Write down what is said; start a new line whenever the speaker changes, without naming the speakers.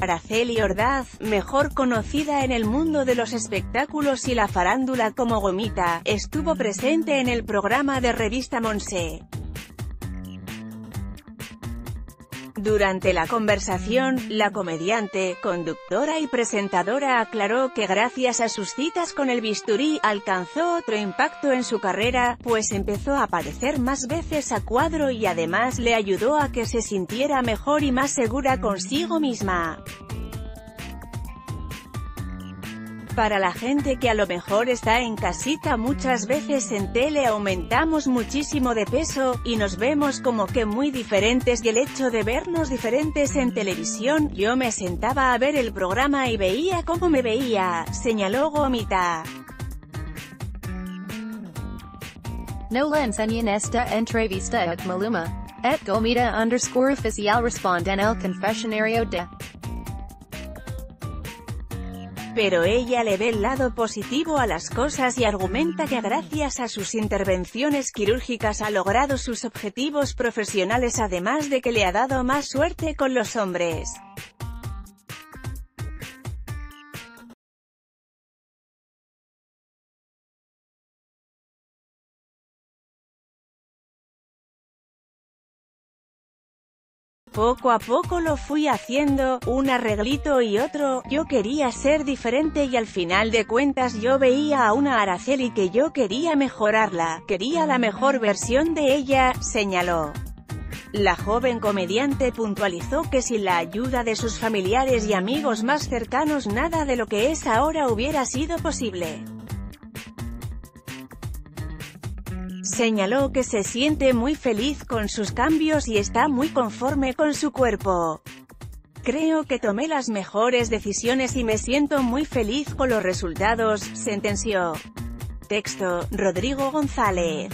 Araceli Ordaz, mejor conocida en el mundo de los espectáculos y la farándula como Gomita, estuvo presente en el programa de revista Monse. Durante la conversación, la comediante, conductora y presentadora aclaró que gracias a sus citas con el bisturí, alcanzó otro impacto en su carrera, pues empezó a aparecer más veces a cuadro y además le ayudó a que se sintiera mejor y más segura consigo misma. Para la gente que a lo mejor está en casita muchas veces en tele aumentamos muchísimo de peso, y nos vemos como que muy diferentes y el hecho de vernos diferentes en televisión, yo me sentaba a ver el programa y veía cómo me veía, señaló Gomita.
No le enseñan esta entrevista at Maluma. Et Gomita underscore oficial responde en el confesionario de
pero ella le ve el lado positivo a las cosas y argumenta que gracias a sus intervenciones quirúrgicas ha logrado sus objetivos profesionales además de que le ha dado más suerte con los hombres. Poco a poco lo fui haciendo, un arreglito y otro, yo quería ser diferente y al final de cuentas yo veía a una Araceli que yo quería mejorarla, quería la mejor versión de ella, señaló. La joven comediante puntualizó que sin la ayuda de sus familiares y amigos más cercanos nada de lo que es ahora hubiera sido posible. Señaló que se siente muy feliz con sus cambios y está muy conforme con su cuerpo. Creo que tomé las mejores decisiones y me siento muy feliz con los resultados, sentenció. Texto, Rodrigo González.